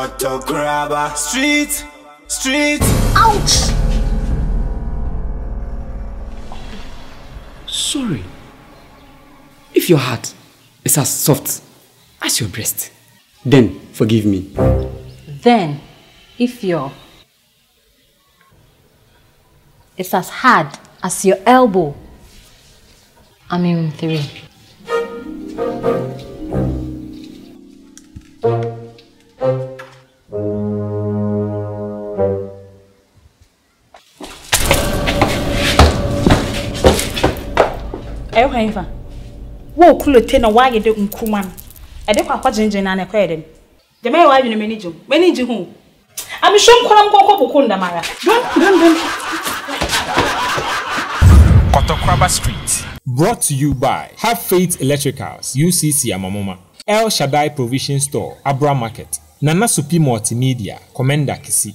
Koto grabber. Street, street. Ouch! Sorry. If your heart is as soft as your breast, then forgive me. Then, if your is as hard as your elbow, I'm in three. kai hwan fa. Wo kulete na wa yede nkuma no e de kwa kwa na na kwa yede de. Me wa adwene me ni jom me ni ji hu. Am shom kwa mko kwa Street. Brought to you by Have Faith Electricals UCC Amamoma. El Shaddai Provision Store Abra Market. Nana Supi Multimedia Commander Kisi.